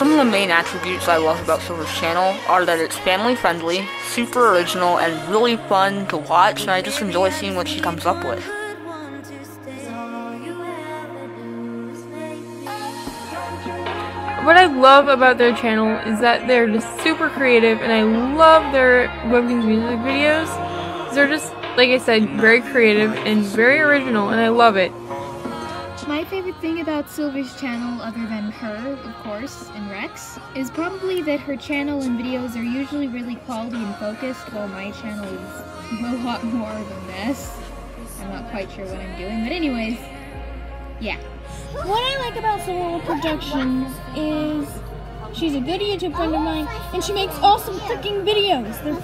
Some of the main attributes I love about Silver's channel are that it's family friendly, super original, and really fun to watch, and I just enjoy seeing what she comes up with. What I love about their channel is that they're just super creative and I love their Webkinz music videos. They're just, like I said, very creative and very original and I love it. My favorite thing about Silver's channel, other than her, of course, and Rex, is probably that her channel and videos are usually really quality and focused, while my channel is a lot more of a mess. I'm not quite sure what I'm doing, but anyways, yeah. What I like about Silverwolf Productions is she's a good YouTube friend of mine, and she makes awesome freaking videos. They're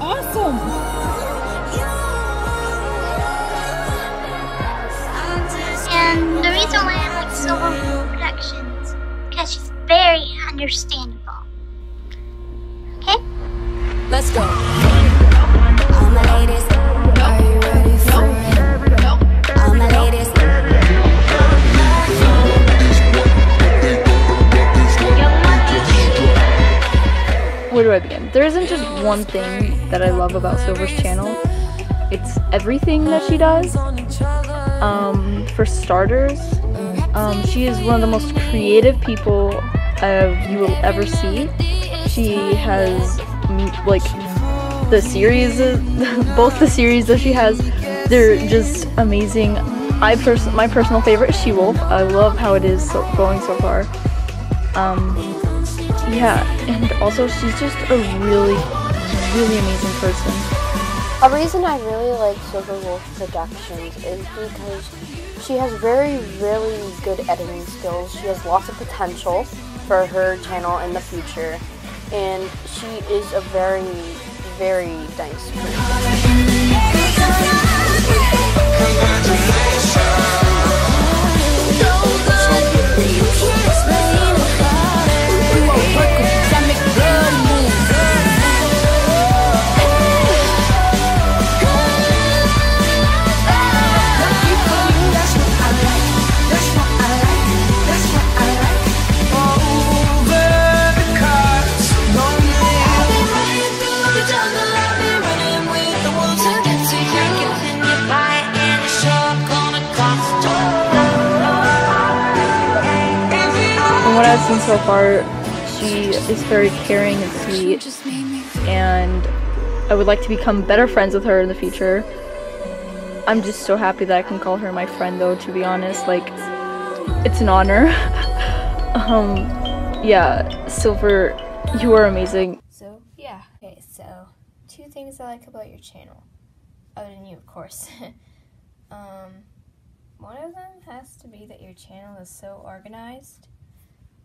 awesome. Why I like Productions because she's very understandable. Okay? Let's go. All my ladies, are you ready for it? All my ladies. Where do I begin? There isn't just one thing that I love about Silver's channel. It's everything that she does. Um, for starters, um, she is one of the most creative people uh, you will ever see. She has like the series, both the series that she has, they're just amazing. I pers- my personal favorite is She Wolf. I love how it is so- going so far. Um, yeah, and also she's just a really, really amazing person. A reason I really like Silver Wolf Productions is because she has very, really good editing skills. She has lots of potential for her channel in the future, and she is a very, very nice person. From what I've seen so far, she is very caring and sweet, and I would like to become better friends with her in the future. I'm just so happy that I can call her my friend, though, to be honest. Like, it's an honor. um, yeah, Silver, you are amazing. So, yeah. Okay, so, two things I like about your channel. Other than you, of course. um, one of them has to be that your channel is so organized,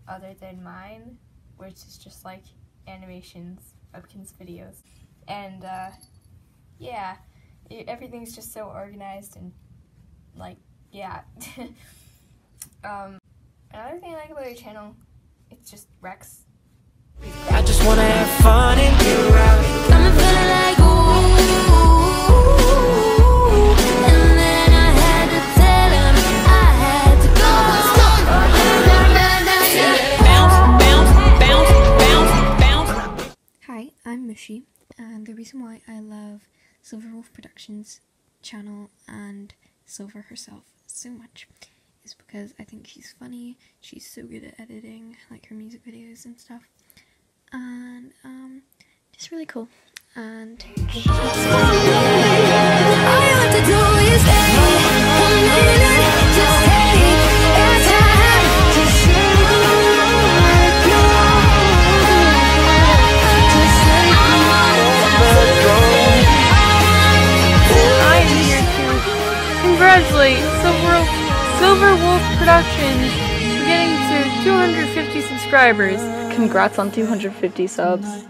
other than mine, which is just like animations, Webkinz videos. And, uh, yeah, it, everything's just so organized and, like, yeah. um, another thing I like about your channel, it's just Rex. And the reason why I love Silverwolf Productions channel and Silver herself so much is because I think she's funny, she's so good at editing, like her music videos and stuff, and um, just really cool. And congratulate Silver, Silver Wolf Productions getting to 250 subscribers. Congrats on 250 subs.